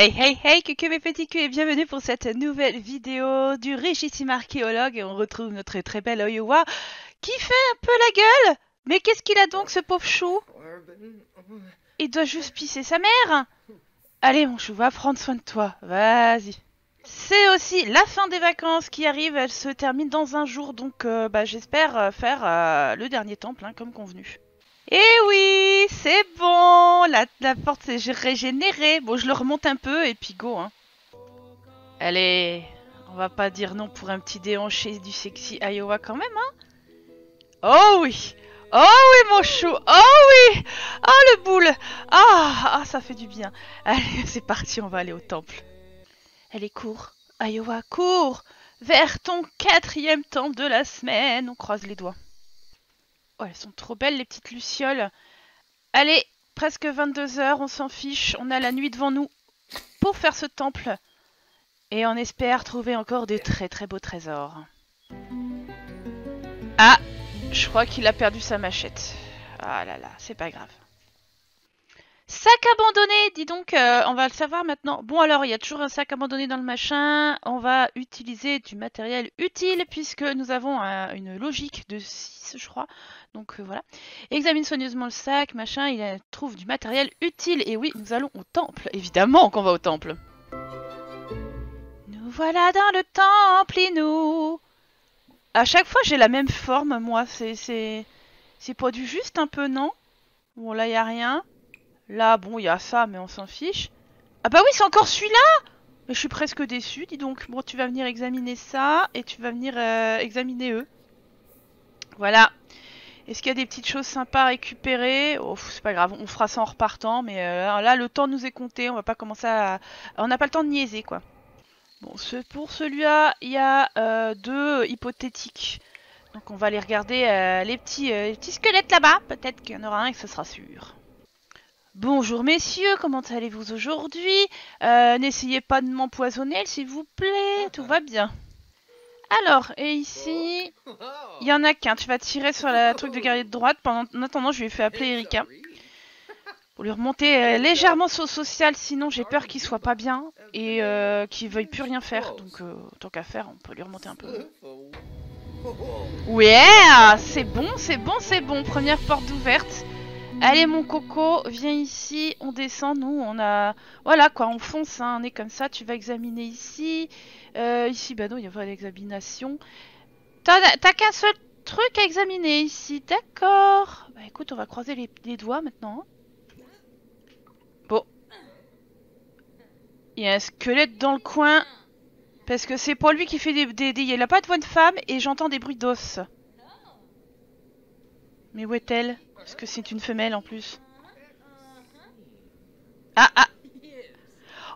Hey hey hey, que mes petits culs et bienvenue pour cette nouvelle vidéo du richissime archéologue. Et on retrouve notre très belle Oyowa qui fait un peu la gueule. Mais qu'est-ce qu'il a donc ce pauvre chou? Il doit juste pisser sa mère. Allez mon chou, va prendre soin de toi, vas-y. C'est aussi la fin des vacances qui arrive, elle se termine dans un jour, donc euh, bah, j'espère faire euh, le dernier temple, hein, comme convenu. Et oui, c'est bon, la, la porte s'est régénérée. Bon, je le remonte un peu et puis go. Hein. Allez, on va pas dire non pour un petit déhanché du sexy Iowa quand même, hein Oh oui Oh oui mon chou Oh oui Oh le boule ah, ah, ça fait du bien. Allez, c'est parti, on va aller au temple. Allez, cours. Iowa, cours Vers ton quatrième temple de la semaine. On croise les doigts. Oh, elles sont trop belles, les petites lucioles. Allez, presque 22 heures, on s'en fiche. On a la nuit devant nous pour faire ce temple. Et on espère trouver encore de très très beaux trésors. Ah, je crois qu'il a perdu sa machette. Ah là là, c'est pas grave. Sac abandonné, dis donc, euh, on va le savoir maintenant. Bon alors, il y a toujours un sac abandonné dans le machin. On va utiliser du matériel utile puisque nous avons une logique de 6, je crois. Donc euh, voilà. Examine soigneusement le sac, machin, il trouve du matériel utile. Et oui, nous allons au temple. Évidemment qu'on va au temple. Nous voilà dans le temple et nous... À chaque fois, j'ai la même forme, moi. C'est c'est pas du juste un peu, non? Bon, là, il a rien. Là, bon, il y a ça, mais on s'en fiche. Ah bah oui, c'est encore celui-là Mais je suis presque déçue, dis donc. Bon, tu vas venir examiner ça, et tu vas venir euh, examiner eux. Voilà. Est-ce qu'il y a des petites choses sympas à récupérer? Oh, c'est pas grave, on fera ça en repartant, mais euh, là, le temps nous est compté, on va pas commencer à... On n'a pas le temps de niaiser, quoi. Bon, pour celui-là, il y a euh, deux hypothétiques. Donc on va aller regarder les, petits, les petits squelettes là-bas. Peut-être qu'il y en aura un et que ce sera sûr. Bonjour messieurs, comment allez-vous aujourd'hui? Euh, N'essayez pas de m'empoisonner s'il vous plaît, tout va bien. Alors, et ici, il y en a qu'un. Tu vas tirer sur la truc de guerrier de droite. Pendant, en attendant, je lui ai fait appeler Erika. Pour lui remonter euh, légèrement sur social, sinon j'ai peur qu'il soit pas bien et euh, qu'il veuille plus rien faire. Donc, tant qu'à faire, on peut lui remonter un peu. Ouais, c'est bon, c'est bon, c'est bon. Première porte ouverte. Allez mon coco, viens ici, on descend, nous on a... Voilà quoi, on fonce, hein, on est comme ça, tu vas examiner ici. Euh, ici, bah non, il y a pas d'examination. T'as qu'un seul truc à examiner ici, d'accord. Bah écoute, on va croiser les, doigts maintenant. Hein. Bon. Il y a un squelette dans le coin. Parce que c'est pour lui qui fait des... des, Il a pas de voix de femme et j'entends des bruits d'os. Mais où est-elle? Parce que c'est une femelle en plus. Ah ah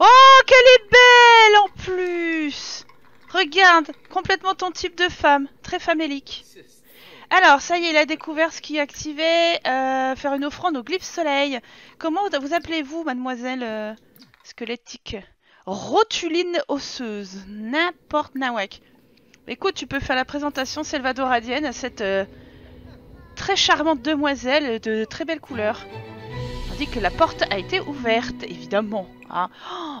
Oh, qu'elle est belle en plus Regarde, complètement ton type de femme, très famélique. Alors, ça y est, il a découvert ce qui activait euh, faire une offrande au glyphe soleil. Comment vous appelez-vous, mademoiselle euh, squelettique? Rotuline osseuse, n'importe nawak. Écoute, tu peux faire la présentation salvadoradienne à cette euh, très charmante demoiselle de très belle couleur. Tandis que la porte a été ouverte, évidemment. Hein.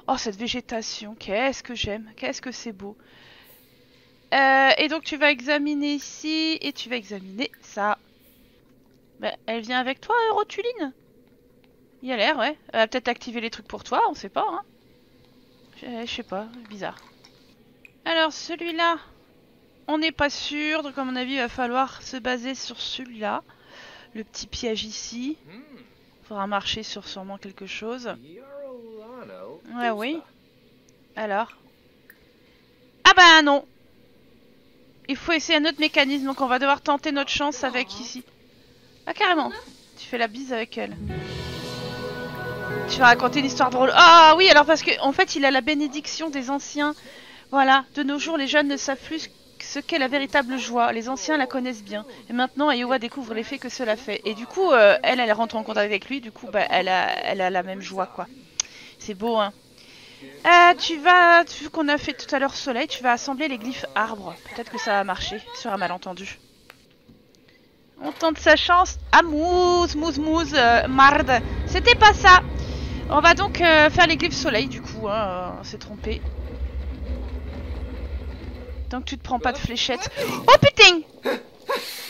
Oh, cette végétation, qu'est-ce que j'aime, qu'est-ce que c'est beau. Euh, et donc tu vas examiner ici, et tu vas examiner ça. Bah, elle vient avec toi, Rotuline? Il y a l'air, ouais. Elle va peut-être activer les trucs pour toi, on sait pas. Hein. Je sais pas, bizarre. Alors, celui-là, on n'est pas sûr, donc à mon avis il va falloir se baser sur celui-là. Le petit piège ici. Il faudra marcher sur sûrement quelque chose. Ouais oui. Alors Ah bah non Il faut essayer un autre mécanisme, donc on va devoir tenter notre chance avec ici. Ah carrément Tu fais la bise avec elle. Tu vas raconter une histoire drôle. Ah oui, alors parce qu'en en fait il a la bénédiction des anciens. Voilà, de nos jours les jeunes ne savent plus ce qu'est la véritable joie. Les anciens la connaissent bien. Et maintenant, Iowa découvre l'effet que cela fait. Et du coup, euh, elle, elle rentre en contact avec lui. Du coup, bah, elle, a, la même joie, quoi. C'est beau, hein. Euh, tu vas, vu qu'on a fait tout à l'heure soleil, tu vas assembler les glyphes arbres. Peut-être que ça va marcher sur un malentendu. On tente sa chance. Ah, mousse, mousse, mousse, euh, marde. C'était pas ça. On va donc faire les glyphes soleil, du coup, hein, on s'est trompé. Tant que tu te prends pas de fléchettes. Oh putain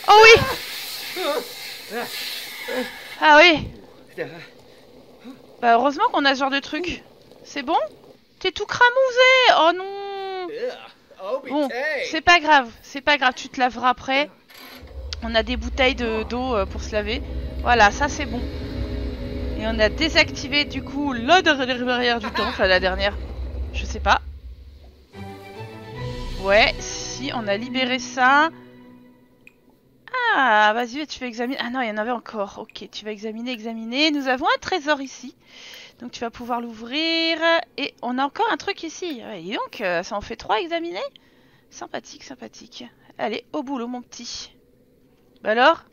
Oh oui Ah oui Bah heureusement qu'on a ce genre de truc. C'est bon? T'es tout cramousé Oh non Bon, c'est pas grave, c'est pas grave, tu te laveras après. On a des bouteilles d'eau euh, pour se laver. Voilà, ça c'est bon. Et on a désactivé du coup la dernière du temps, enfin la dernière, je sais pas. Ouais, si, on a libéré ça. Ah, vas-y, tu vas examiner. Ah non, il y en avait encore. Ok, tu vas examiner, examiner. Nous avons un trésor ici. Donc tu vas pouvoir l'ouvrir. Et on a encore un truc ici. Et donc, euh, ça en fait trois examiner Sympathique, sympathique. Allez, au boulot, mon petit. Bah alors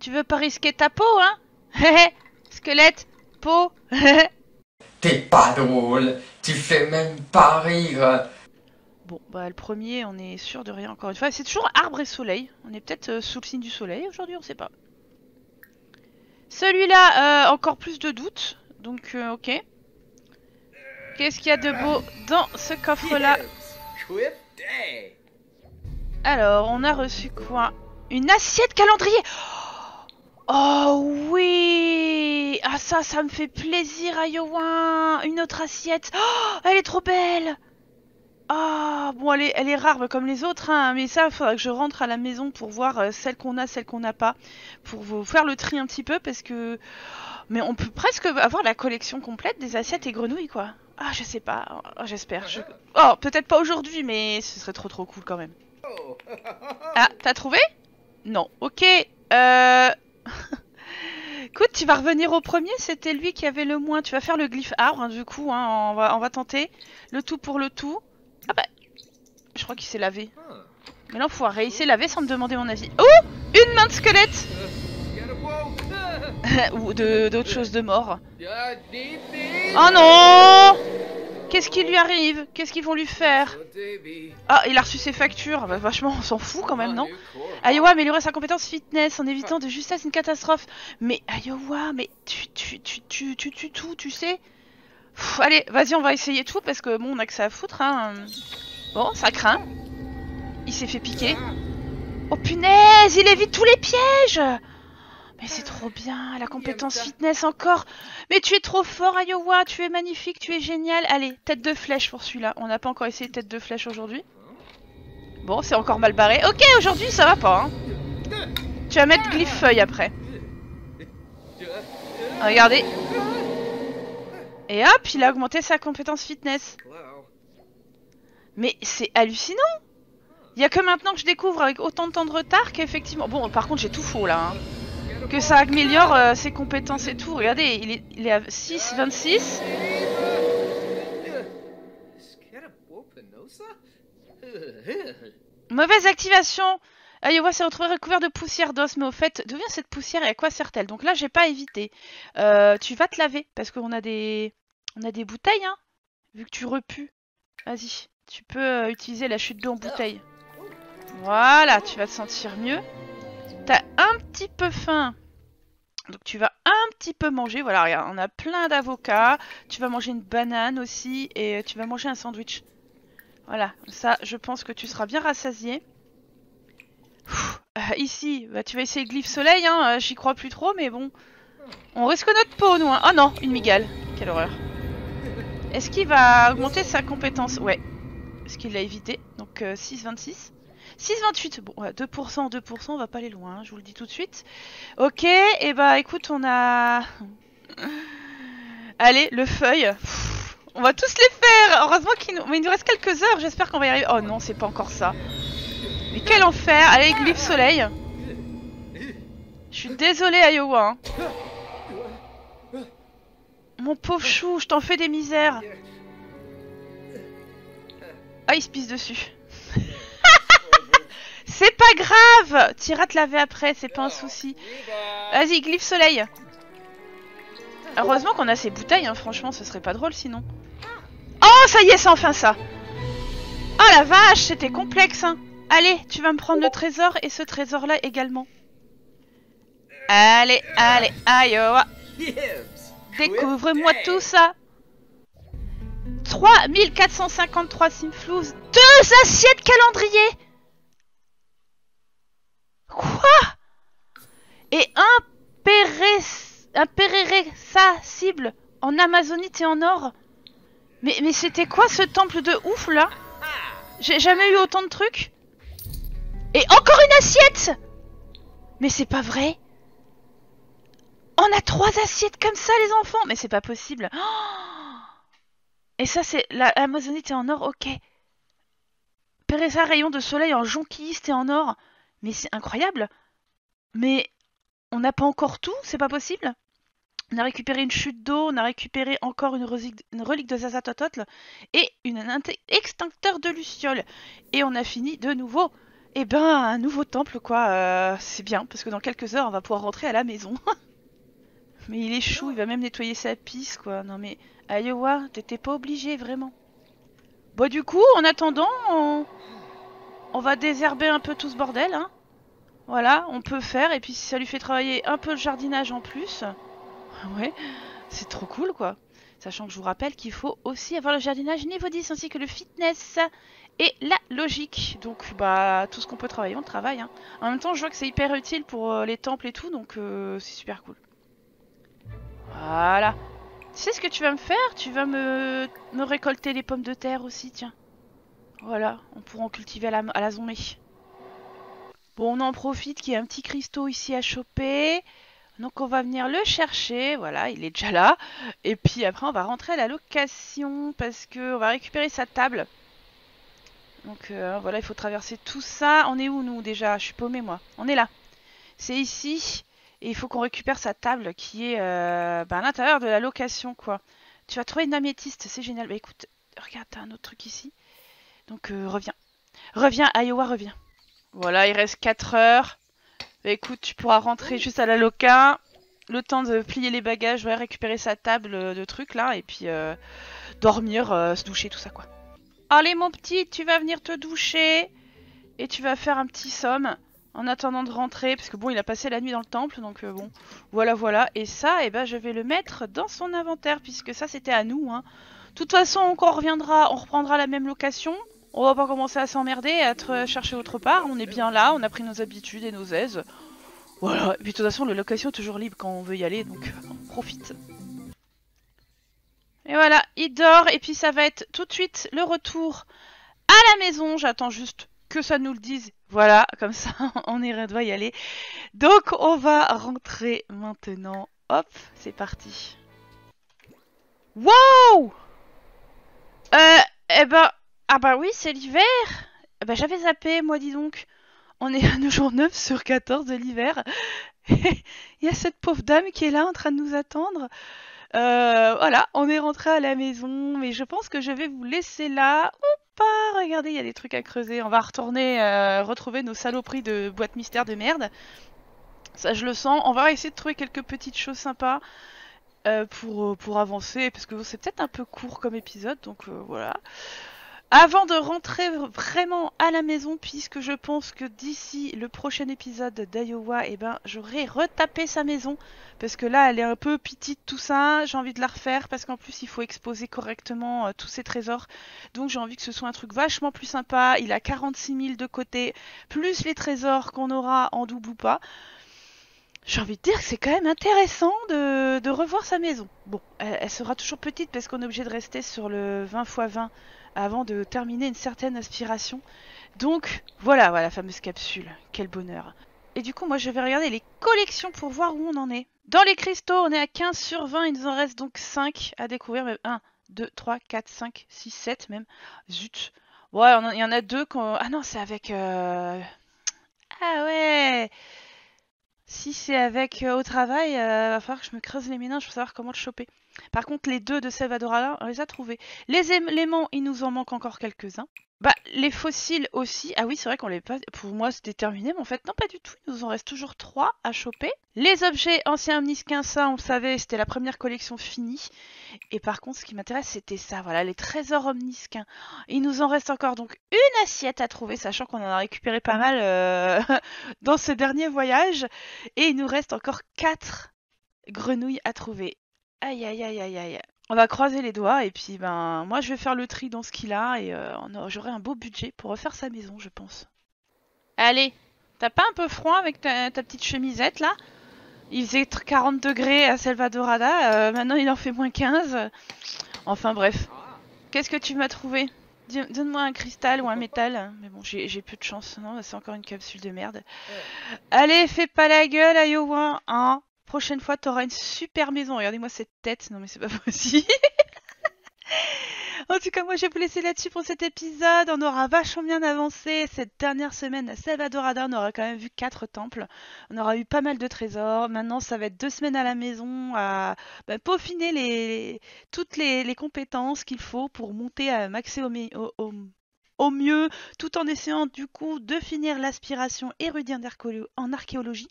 Tu veux pas risquer ta peau, hein? Squelette, peau. T'es pas drôle. Tu fais même pas rire. Bon, bah le premier, on est sûr de rien encore une fois. C'est toujours arbre et soleil. On est peut-être euh, sous le signe du soleil aujourd'hui, on sait pas. Celui-là, euh, encore plus de doutes. Donc, euh, ok. Qu'est-ce qu'il y a de beau dans ce coffre-là? Alors, on a reçu quoi? Une assiette calendrier Oh oui Ah ça, ça me fait plaisir, Iowa Une autre assiette oh, Elle est trop belle ah, bon, elle est, elle est rare comme les autres, hein, mais ça, il faudra que je rentre à la maison pour voir euh, celle qu'on a, celle qu'on n'a pas, pour vous faire le tri un petit peu, parce que... Mais on peut presque avoir la collection complète des assiettes et grenouilles, quoi. Ah, je sais pas, oh, j'espère. Oh, peut-être pas aujourd'hui, mais ce serait trop trop cool quand même. Ah, t'as trouvé? Non, ok. Euh... Écoute, tu vas revenir au premier, c'était lui qui avait le moins. Tu vas faire le glyphe arbre, hein, du coup, hein, on, va, on va tenter. Le tout pour le tout. Ah bah, je crois qu'il s'est lavé. Mais l'enfoiré, il s'est lavé sans me demander mon avis. Oh Une main de squelette Ou d'autres choses de mort. Oh non Qu'est-ce qui lui arrive? Qu'est-ce qu'ils vont lui faire? Ah, il a reçu ses factures. Bah, vachement, on s'en fout quand même, non? Iowa améliorer sa compétence fitness en évitant de justesse une catastrophe. Mais Iowa, mais tu tu tu tu tu tu tout, tu sais allez, vas-y, on va essayer tout parce que bon, on a que ça à foutre. Hein. Bon, ça craint. Il s'est fait piquer. Oh punaise, il évite tous les pièges Mais c'est trop bien, la compétence fitness encore Mais tu es trop fort, Iowa, tu es magnifique, tu es génial Allez, tête de flèche pour celui-là. On n'a pas encore essayé tête de flèche aujourd'hui. Bon, c'est encore mal barré. Ok, aujourd'hui, ça va pas. Hein. Tu vas mettre glyph feuille après. Regardez, et hop, il a augmenté sa compétence fitness. Mais c'est hallucinant Il y a que maintenant que je découvre avec autant de temps de retard qu'effectivement... Bon, par contre, j'ai tout faux là. Hein. Que ça améliore euh, ses compétences et tout. Regardez, il est, à 6, 26. Mauvaise activation Iowa s'est retrouvé recouvert de poussière d'os, mais au fait, d'où vient cette poussière et à quoi sert-elle? Donc là, j'ai pas évité. Euh, tu vas te laver, parce qu'on a des... On a des bouteilles, hein Vu que tu repues. Vas-y, tu peux euh, utiliser la chute d'eau en bouteille. Voilà, tu vas te sentir mieux. T'as un petit peu faim. Donc tu vas un petit peu manger. Voilà, regarde, on a plein d'avocats. Tu vas manger une banane aussi et euh, tu vas manger un sandwich. Voilà, ça, je pense que tu seras bien rassasié. Euh, ici, bah, tu vas essayer glyphe soleil, hein, j'y crois plus trop, mais bon. On risque notre peau, nous. Hein. Oh non, une migale. Quelle horreur. Est-ce qu'il va augmenter sa compétence? Ouais. Est-ce qu'il l'a évité Donc 6,26. 6,28. Bon, 2%, 2%, on va pas aller loin, hein, je vous le dis tout de suite. Ok, et bah écoute, on a... Allez, le feuille. on va tous les faire Heureusement qu'il nous... Mais il nous reste quelques heures, j'espère qu'on va y arriver. Oh non, c'est pas encore ça. Mais quel enfer Allez, glyphe soleil. Je suis désolée, Iowa. Hein. Mon pauvre chou, je t'en fais des misères. Ah, il se pisse dessus. c'est pas grave T'iras te laver après, c'est pas un souci. Vas-y, glyphe soleil. Heureusement qu'on a ces bouteilles, hein. franchement, ce serait pas drôle sinon. Oh, ça y est, c'est enfin ça Oh la vache, c'était complexe, hein Allez, tu vas me prendre le trésor et ce trésor-là également. Allez, allez, Iowa. Découvre-moi tout ça. 3453 simflouz, deux assiettes calendrier. Quoi? Et un péréré-ça cible en amazonite et en or. Mais, mais c'était quoi ce temple de ouf là? J'ai jamais eu autant de trucs. Et encore une assiette! Mais c'est pas vrai On a trois assiettes comme ça les enfants Mais c'est pas possible Et ça c'est la amazonite et en or, ok. Péressa rayon de soleil en jonquilliste et en or. Mais c'est incroyable Mais on n'a pas encore tout C'est pas possible on a récupéré une chute d'eau, on a récupéré encore une, relique de Zazatototl et une, un extincteur de luciole. Et on a fini de nouveau. Eh ben, un nouveau temple, quoi. Euh, c'est bien, parce que dans quelques heures, on va pouvoir rentrer à la maison. mais il est chou, il va même nettoyer sa pisse, quoi. Non mais, Iowa, t'étais pas obligé, vraiment. Bon, du coup, en attendant, on... va désherber un peu tout ce bordel, hein. Voilà, on peut faire, et puis si ça lui fait travailler un peu le jardinage en plus... Ouais, c'est trop cool quoi. Sachant que je vous rappelle qu'il faut aussi avoir le jardinage niveau 10 ainsi que le fitness et la logique. Donc bah tout ce qu'on peut travailler, on travaille. Hein. En même temps, je vois que c'est hyper utile pour euh, les temples et tout, donc euh, c'est super cool. Voilà. Tu sais ce que tu vas me faire? Tu vas me... récolter les pommes de terre aussi, tiens. Voilà, on pourra en cultiver à la, zombie. Bon, on en profite qu'il y a un petit cristaux ici à choper. Donc on va venir le chercher, voilà, il est déjà là. Et puis après on va rentrer à la location parce que on va récupérer sa table. Donc euh, voilà, il faut traverser tout ça. On est où nous déjà? Je suis paumé moi. On est là. C'est ici. Et il faut qu'on récupère sa table qui est euh, bah, à l'intérieur de la location quoi. Tu vas trouver une améthyste, c'est génial. Bah écoute, regarde, t'as un autre truc ici. Donc euh, reviens. Reviens, Iowa, reviens. Voilà, il reste 4 heures. Bah, écoute, tu pourras rentrer juste à la loca, le temps de plier les bagages, ouais, récupérer sa table de trucs là, et puis euh, dormir, euh, se doucher, tout ça quoi. Allez mon petit, tu vas venir te doucher, et tu vas faire un petit somme en attendant de rentrer, parce que bon, il a passé la nuit dans le temple, donc euh, bon, voilà, voilà. Et ça, eh ben, je vais le mettre dans son inventaire, puisque ça, c'était à nous. Hein. De toute façon, on reviendra, on reprendra la même location. On va pas commencer à s'emmerder à être chercher autre part. On est bien là, on a pris nos habitudes et nos aises. Voilà. Et puis de toute façon, la location est toujours libre quand on veut y aller, donc on profite. Et voilà, il dort et puis ça va être tout de suite le retour à la maison. J'attends juste que ça nous le dise. Voilà, comme ça, on est doit y aller. Donc, on va rentrer maintenant. Hop, c'est parti. Wow Euh, eh ben, ah bah oui, c'est l'hiver Bah j'avais zappé, moi dis donc. On est à nos jour 9 sur 14 de l'hiver. Il y a cette pauvre dame qui est là en train de nous attendre. Euh, voilà, on est rentré à la maison, mais je pense que je vais vous laisser là. Ou Regardez, il y a des trucs à creuser. On va retourner euh, retrouver nos saloperies de boîte mystère de merde. Ça, je le sens. On va essayer de trouver quelques petites choses sympas euh, pour, pour avancer, parce que c'est peut-être un peu court comme épisode, donc voilà. Avant de rentrer vraiment à la maison, puisque je pense que d'ici le prochain épisode d'Iowa, eh ben, j'aurai retapé sa maison. Parce que là, elle est un peu petite, tout ça. J'ai envie de la refaire, parce qu'en plus, il faut exposer correctement euh, tous ses trésors. Donc, j'ai envie que ce soit un truc vachement plus sympa. Il a 46 000 de côté, plus les trésors qu'on aura en double ou pas. J'ai envie de dire que c'est quand même intéressant de, revoir sa maison. Bon, elle, elle sera toujours petite parce qu'on est obligé de rester sur le 20 x 20 avant de terminer une certaine aspiration. Donc voilà, voilà la fameuse capsule. Quel bonheur. Et du coup, moi je vais regarder les collections pour voir où on en est. Dans les cristaux, on est à 15 sur 20, il nous en reste donc 5 à découvrir. 1, 2, 3, 4, 5, 6, 7 même. Zut. Ouais, il y en a deux qu'on... Ah non, c'est avec... Euh, ah ouais Si c'est avec euh, au travail, il euh, va falloir que je me creuse les méninges pour savoir comment le choper. Par contre, les deux de Salvador on les a trouvés. Les éléments, il nous en manque encore quelques-uns. Bah, les fossiles aussi. Ah oui, c'est vrai qu'on les pas. Pour moi, c'était terminé, mais en fait, non, pas du tout. Il nous en reste toujours trois à choper. Les objets anciens omnisciens, ça, on savait, c'était la première collection finie. Et par contre, ce qui m'intéresse, c'était ça. Voilà, les trésors omnisciens. Il nous en reste encore donc une assiette à trouver, sachant qu'on en a récupéré pas mal euh, dans ce dernier voyage. Et il nous reste encore quatre grenouilles à trouver. Aïe aïe aïe aïe aïe. on va croiser les doigts et puis ben moi je vais faire le tri dans ce qu'il a et euh, j'aurai un beau budget pour refaire sa maison, je pense. Allez, t'as pas un peu froid avec ta, petite chemisette là? Il faisait 40 degrés à Salvadorada, euh, maintenant il en fait moins 15. Enfin bref. Qu'est-ce que tu m'as trouvé? Donne-moi un cristal ou un métal. Mais bon, j'ai peu de chance. Non, c'est encore une capsule de merde. Allez, fais pas la gueule, Iowa. Hein? Prochaine fois, t'auras une super maison. Regardez-moi cette tête. Non, mais c'est pas possible. En tout cas, moi, je vais vous laisser là-dessus pour cet épisode. On aura vachement bien avancé cette dernière semaine à Salvadorada. On aura quand même vu quatre temples. On aura eu pas mal de trésors. Maintenant, ça va être deux semaines à la maison à bah, peaufiner toutes les, compétences qu'il faut pour monter à maxer au, mieux, tout en essayant du coup de finir l'aspiration érudite en archéologie.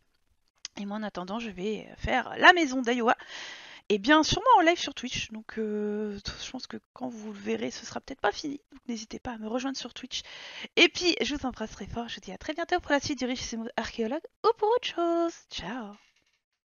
Et moi, en attendant, je vais faire la maison d'Iowa et bien sûrement en live sur Twitch. Donc euh, je pense que quand vous le verrez, ce sera peut-être pas fini. Donc n'hésitez pas à me rejoindre sur Twitch. Et puis je vous embrasse très fort. Je vous dis à très bientôt pour la suite du Riche Archéologue ou pour autre chose. Ciao